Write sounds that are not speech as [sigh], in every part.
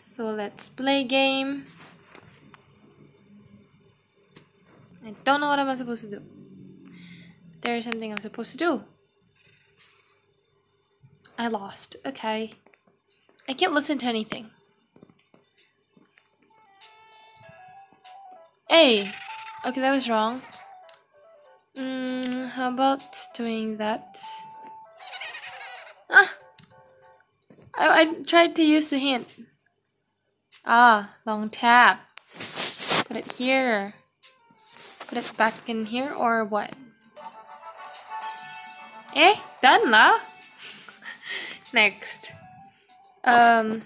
So let's play game. I don't know what I'm supposed to do. There's something I'm supposed to do. I lost. Okay. I can't listen to anything. Hey! Okay, that was wrong. Mm, how about doing that? Ah! I, I tried to use the hint. Ah, long tap. Put it here. Put it back in here or what? Eh, done lah. [laughs] Next. Um.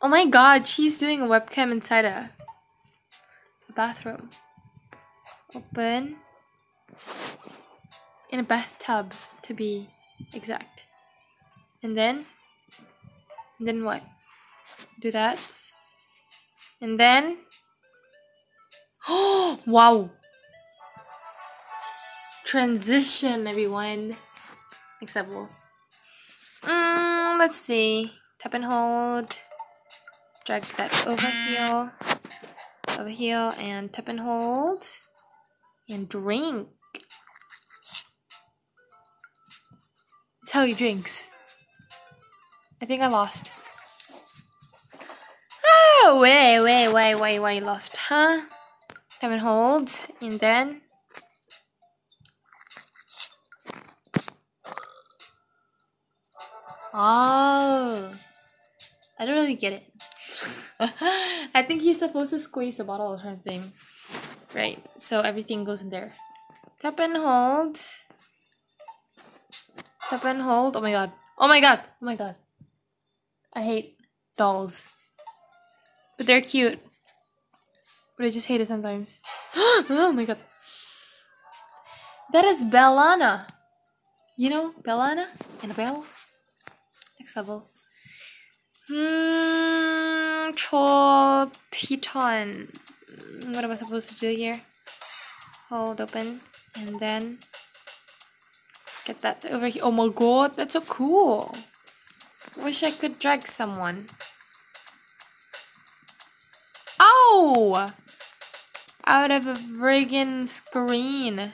Oh my god, she's doing a webcam inside a, a bathroom. Open. In a bathtub, to be exact. And then. And then what? Do that. And then. Oh, [gasps] wow. Transition, everyone. Acceptable. Mm, let's see. Tap and hold. Drag that over here. Over here. And tap and hold. And drink. It's how he drinks. I think I lost. Oh, wait, wait, wait, wait, wait, lost, huh? Tap and hold. And then Oh. I don't really get it. [laughs] I think he's supposed to squeeze the bottle or something. Right, so everything goes in there. Tap and hold. Tap and hold. Oh my god. Oh my god. Oh my god. I hate dolls. But they're cute. But I just hate it sometimes. [gasps] oh my god. That is Bellana. You know Bellana? Annabelle? Next level. Hmm, Troll. What am I supposed to do here? Hold open and then get that over here. Oh my god, that's so cool. Wish I could drag someone. Oh! Out of a friggin' screen.